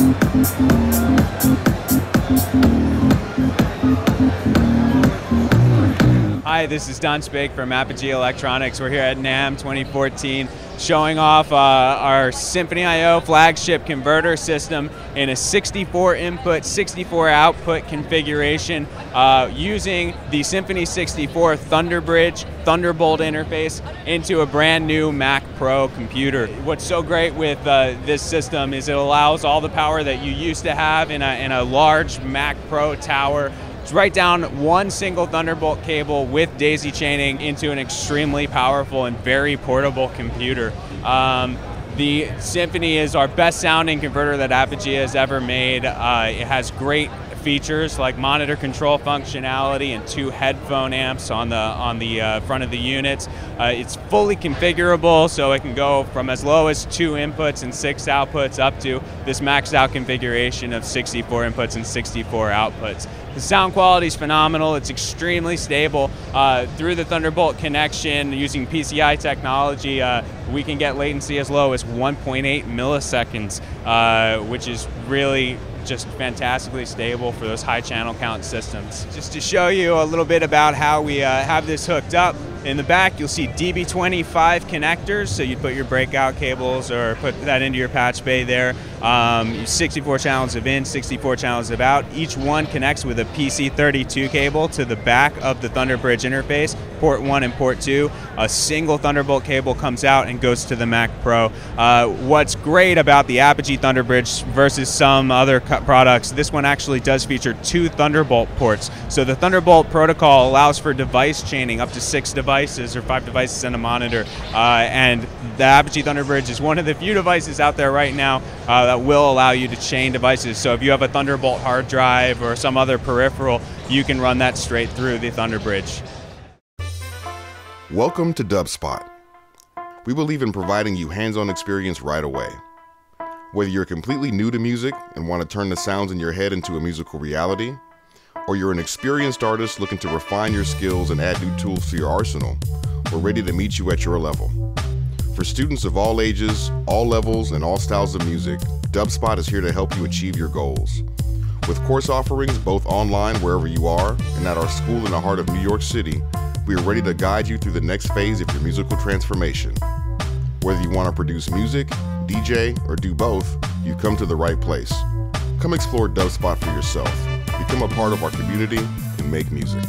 Thank you. Hi, this is Don Spake from Apogee Electronics. We're here at NAMM 2014 showing off uh, our Symphony IO flagship converter system in a 64 input, 64 output configuration uh, using the Symphony 64 Thunderbridge Thunderbolt interface into a brand new Mac Pro computer. What's so great with uh, this system is it allows all the power that you used to have in a, in a large Mac Pro tower right down one single Thunderbolt cable with daisy chaining into an extremely powerful and very portable computer. Um, the Symphony is our best sounding converter that Apogee has ever made. Uh, it has great features like monitor control functionality and two headphone amps on the on the uh, front of the units. Uh, it's fully configurable, so it can go from as low as two inputs and six outputs up to this maxed out configuration of 64 inputs and 64 outputs. The sound quality is phenomenal. It's extremely stable. Uh, through the Thunderbolt connection using PCI technology, uh, we can get latency as low as 1.8 milliseconds, uh, which is really just fantastically stable for those high channel count systems. Just to show you a little bit about how we uh, have this hooked up, in the back you'll see DB25 connectors, so you'd put your breakout cables or put that into your patch bay there. Um, 64 channels of in, 64 channels of out. Each one connects with a PC32 cable to the back of the Thunderbridge interface, port 1 and port 2. A single Thunderbolt cable comes out and goes to the Mac Pro. Uh, what's great about the Apogee Thunderbridge versus some other products, this one actually does feature two Thunderbolt ports. So the Thunderbolt protocol allows for device chaining up to six devices or five devices and a monitor. Uh, and the Apogee Thunderbridge is one of the few devices out there right now uh, that will allow you to chain devices. So if you have a Thunderbolt hard drive or some other peripheral, you can run that straight through the Thunderbridge. Welcome to DubSpot. We believe in providing you hands on experience right away. Whether you're completely new to music and want to turn the sounds in your head into a musical reality, or you're an experienced artist looking to refine your skills and add new tools to your arsenal, we're ready to meet you at your level. For students of all ages, all levels, and all styles of music, DubSpot is here to help you achieve your goals. With course offerings both online wherever you are and at our school in the heart of New York City, we are ready to guide you through the next phase of your musical transformation. Whether you want to produce music, DJ, or do both, you've come to the right place. Come explore DubSpot for yourself, become a part of our community, and make music.